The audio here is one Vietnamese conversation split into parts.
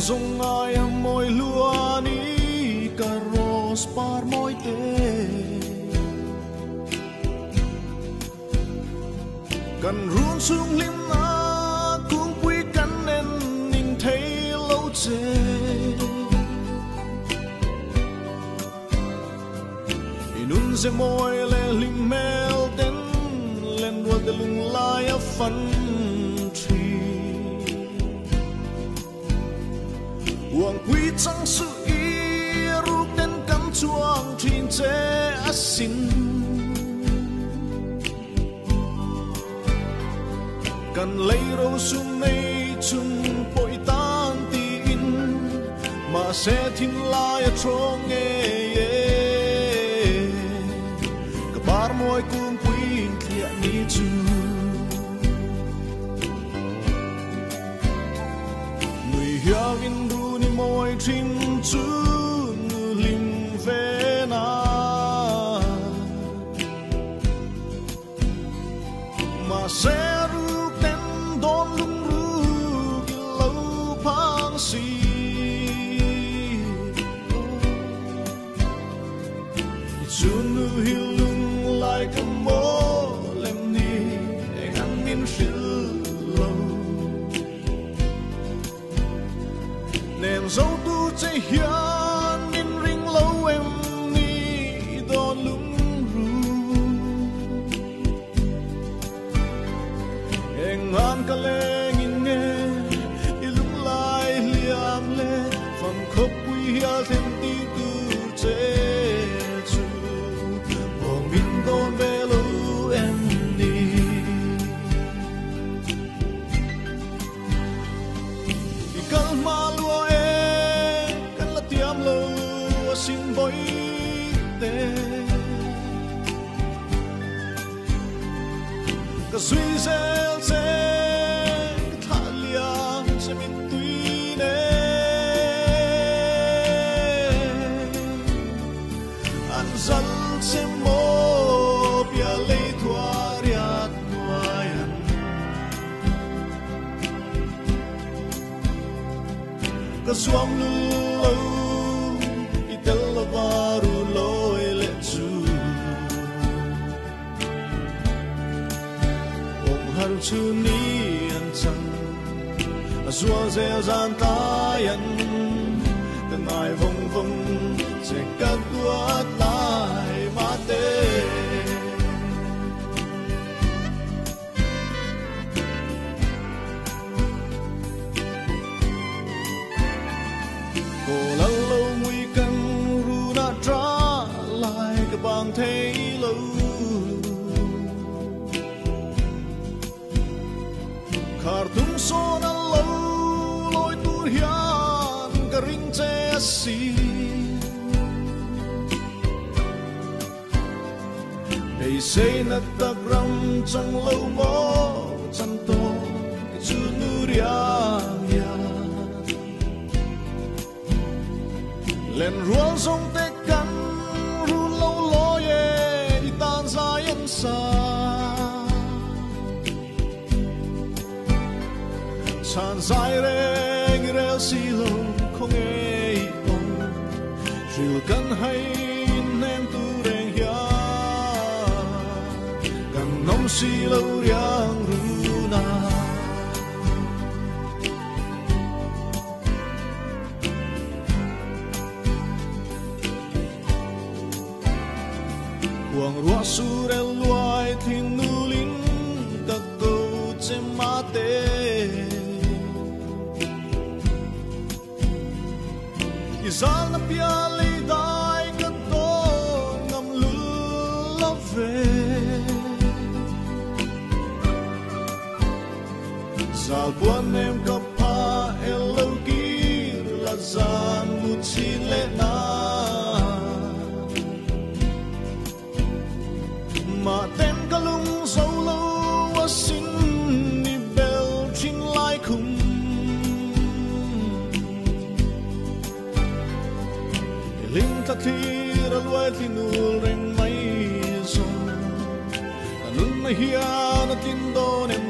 zong ai moi lua đi ka ros par moi te cần run sung lim na cũng quý cắn nên nhìn thấy lâu che inun se moi le lim mel den len wa de lung lai a fan Huang quy chẳng sự y rút đến cắm chuang thiên chế á xin Cần lấy rô sung này chung bội tan ti Mà sẽ thiên lai ở nghe Cả bar môi cung quy thịa ni chung ni moi trin chu nu na. Mà sẽ ru ten don lung ru chơi hiền nên ring lâu em ni đò lung ru. Em ngon cả lên asin boy te Ka sui zel se tha se min tui ne An zal se mo pia le thua riat nuayan ka suam lu chu ni an chang a sual zan ta yan ta ngai vong khar tung so na lâu lối tu hian cái ring che si. Ei sei na tak ram chang lo mo chan to chu nu riang ya. Len ruang song te chan dài re nghi re si lo không nghe ông chịu cắn hay nên tu rèn ya cần nông si lâu riang ru Zal buan em ka pa hello gir la zan chi le na. Mà tên ca lung sâu lâu a xin ni bel chin lai khum linh ta thi ra luai thi nu reng mai son anun na hia na tin don em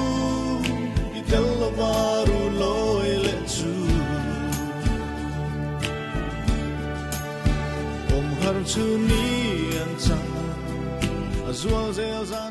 om har chu ni an cha. Azwal zel zan tla